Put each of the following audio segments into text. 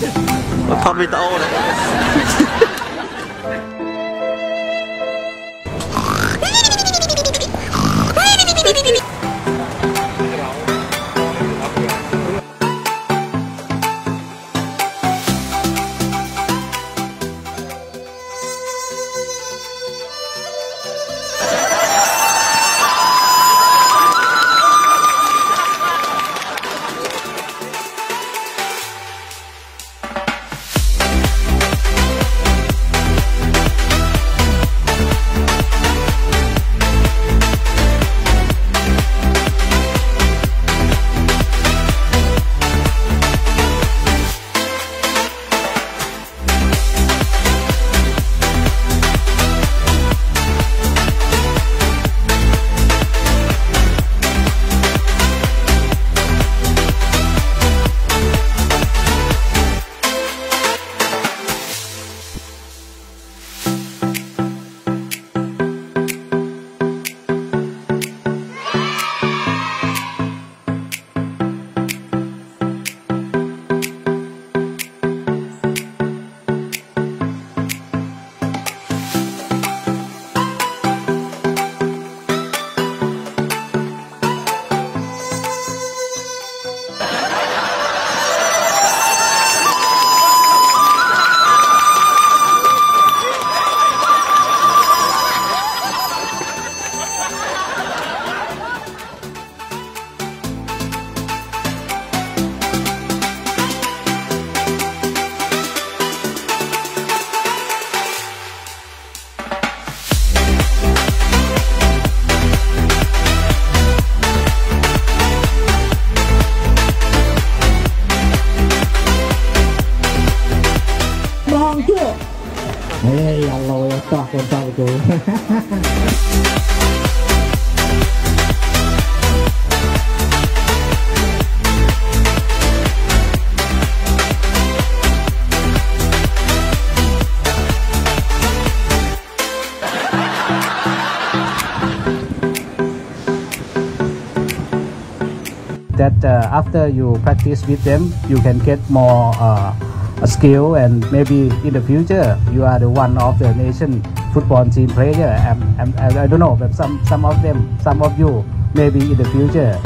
我怕被刀了。That uh, after you practice with them, you can get more uh, skill and maybe in the future you are the one of the nation football team player. And, and, and I don't know, but some some of them, some of you, maybe in the future.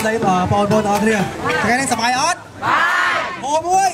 Slave ปอนบนออเคลียร์ใครเล่สบายออสบายโอ้ย